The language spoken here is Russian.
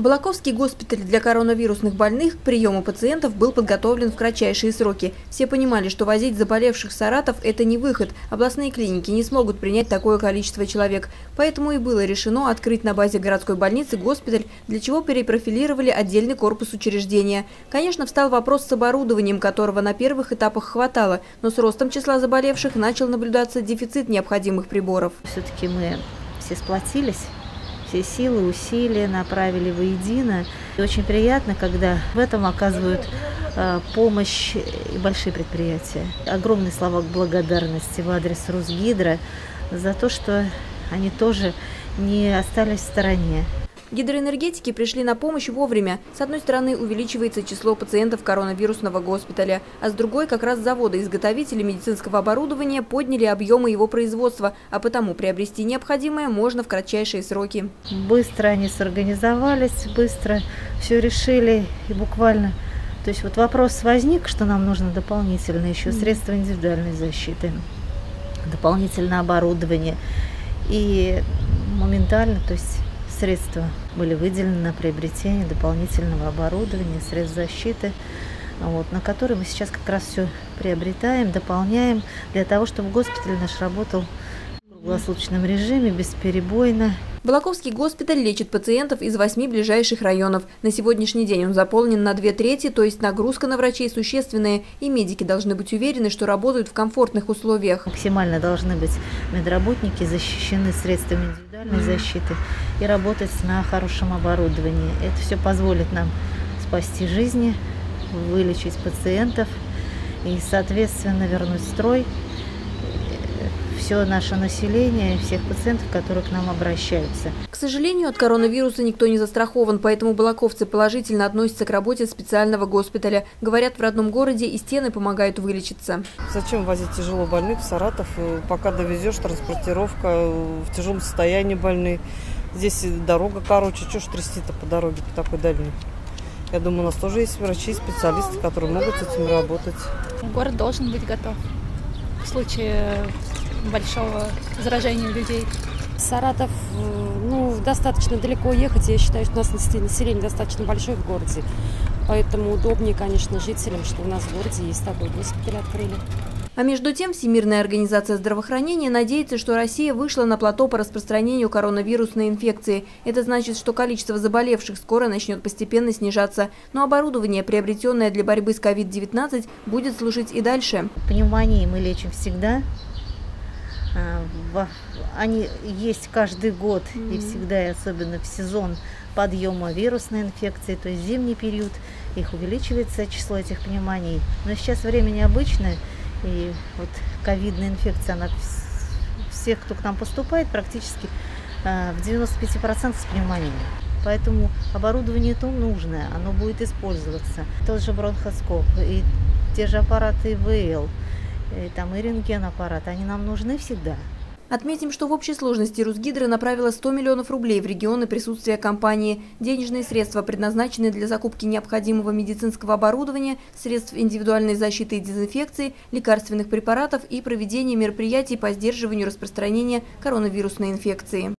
Балаковский госпиталь для коронавирусных больных к приему пациентов был подготовлен в кратчайшие сроки. Все понимали, что возить заболевших в Саратов – это не выход. Областные клиники не смогут принять такое количество человек. Поэтому и было решено открыть на базе городской больницы госпиталь, для чего перепрофилировали отдельный корпус учреждения. Конечно, встал вопрос с оборудованием, которого на первых этапах хватало, но с ростом числа заболевших начал наблюдаться дефицит необходимых приборов. Все-таки мы все сплотились все силы, усилия направили воедино. И очень приятно, когда в этом оказывают э, помощь и большие предприятия. Огромные слова благодарности в адрес Русгидро за то, что они тоже не остались в стороне. Гидроэнергетики пришли на помощь вовремя. С одной стороны, увеличивается число пациентов коронавирусного госпиталя, а с другой, как раз заводы-изготовители медицинского оборудования подняли объемы его производства, а потому приобрести необходимое можно в кратчайшие сроки. Быстро они сорганизовались, быстро все решили и буквально... То есть вот вопрос возник, что нам нужно дополнительно еще средства индивидуальной защиты, дополнительное оборудование. И моментально, то есть средства были выделены на приобретение дополнительного оборудования, средств защиты, вот, на которые мы сейчас как раз все приобретаем, дополняем, для того, чтобы госпиталь наш работал в круглосуточном режиме, бесперебойно. Балаковский госпиталь лечит пациентов из восьми ближайших районов. На сегодняшний день он заполнен на две трети, то есть нагрузка на врачей существенная, и медики должны быть уверены, что работают в комфортных условиях. Максимально должны быть медработники защищены средствами индивидуальной защиты и работать на хорошем оборудовании. Это все позволит нам спасти жизни, вылечить пациентов и, соответственно, вернуть строй все наше население, всех пациентов, которые к нам обращаются. К сожалению, от коронавируса никто не застрахован, поэтому балаковцы положительно относятся к работе специального госпиталя. Говорят, в родном городе и стены помогают вылечиться. Зачем возить тяжело больных в Саратов? Пока довезешь, транспортировка, в тяжелом состоянии больные. Здесь дорога короче, что ж трясти-то по дороге по такой дальней? Я думаю, у нас тоже есть врачи, специалисты, которые могут с этим работать. Город должен быть готов в случае большого заражения людей. Саратов, ну, достаточно далеко ехать. Я считаю, что у нас население достаточно большое в городе. Поэтому удобнее, конечно, жителям, что у нас в городе есть такой госпиталь открыли. А между тем, Всемирная организация здравоохранения надеется, что Россия вышла на плато по распространению коронавирусной инфекции. Это значит, что количество заболевших скоро начнет постепенно снижаться. Но оборудование, приобретенное для борьбы с COVID-19, будет служить и дальше. Пневмонии мы лечим всегда. А, они есть каждый год и всегда, и особенно в сезон подъема вирусной инфекции, то есть зимний период, их увеличивается число этих пневмоний. Но сейчас время необычное, и вот ковидная инфекция, она всех, кто к нам поступает, практически а, в 95% с пневмонией. Поэтому оборудование то нужное, оно будет использоваться. Тот же бронхоскоп и те же аппараты ИВЛ – и, там и рентген-аппарат, они нам нужны всегда. Отметим, что в общей сложности Русгидро направила 100 миллионов рублей в регионы присутствия компании. Денежные средства предназначены для закупки необходимого медицинского оборудования, средств индивидуальной защиты и дезинфекции, лекарственных препаратов и проведения мероприятий по сдерживанию распространения коронавирусной инфекции.